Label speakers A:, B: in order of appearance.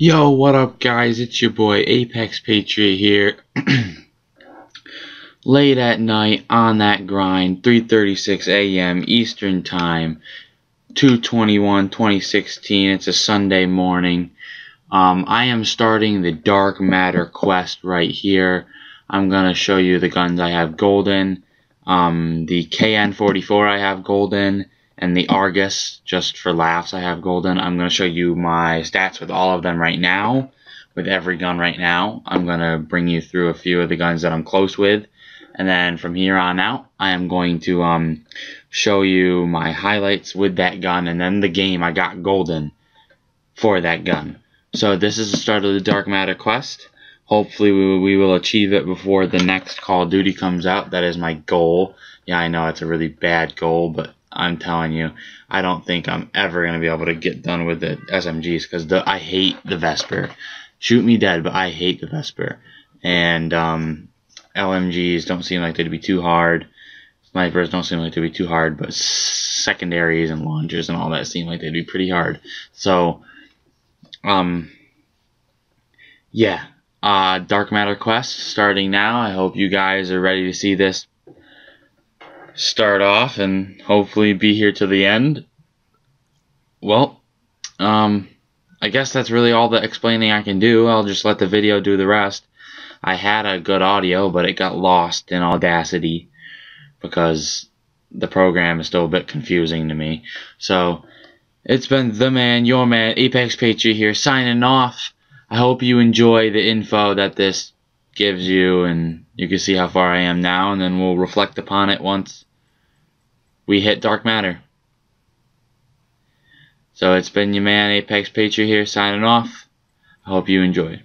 A: Yo, what up guys? It's your boy Apex Patriot here. Late at night on that grind, 3:36 a.m. Eastern Time, 2/21/2016. It's a Sunday morning. Um, I am starting the Dark Matter quest right here. I'm gonna show you the guns I have golden. Um, the KN44 I have golden and the Argus, just for laughs, I have golden. I'm going to show you my stats with all of them right now, with every gun right now. I'm going to bring you through a few of the guns that I'm close with, and then from here on out, I am going to um, show you my highlights with that gun, and then the game I got golden for that gun. So this is the start of the Dark Matter quest. Hopefully we, we will achieve it before the next Call of Duty comes out. That is my goal. Yeah, I know it's a really bad goal, but I'm telling you, I don't think I'm ever going to be able to get done with the SMGs because I hate the Vesper. Shoot me dead, but I hate the Vesper. And um, LMGs don't seem like they'd be too hard. Snipers don't seem like they'd be too hard, but secondaries and launchers and all that seem like they'd be pretty hard. So, um, yeah. Uh, Dark Matter Quest starting now. I hope you guys are ready to see this start off and hopefully be here to the end. Well, um, I guess that's really all the explaining I can do. I'll just let the video do the rest. I had a good audio, but it got lost in Audacity because the program is still a bit confusing to me. So, it's been the man, your man, Apex Patriot here, signing off. I hope you enjoy the info that this gives you, and you can see how far I am now, and then we'll reflect upon it once we hit dark matter. So it's been your man Apex Patriot here signing off. I hope you enjoy.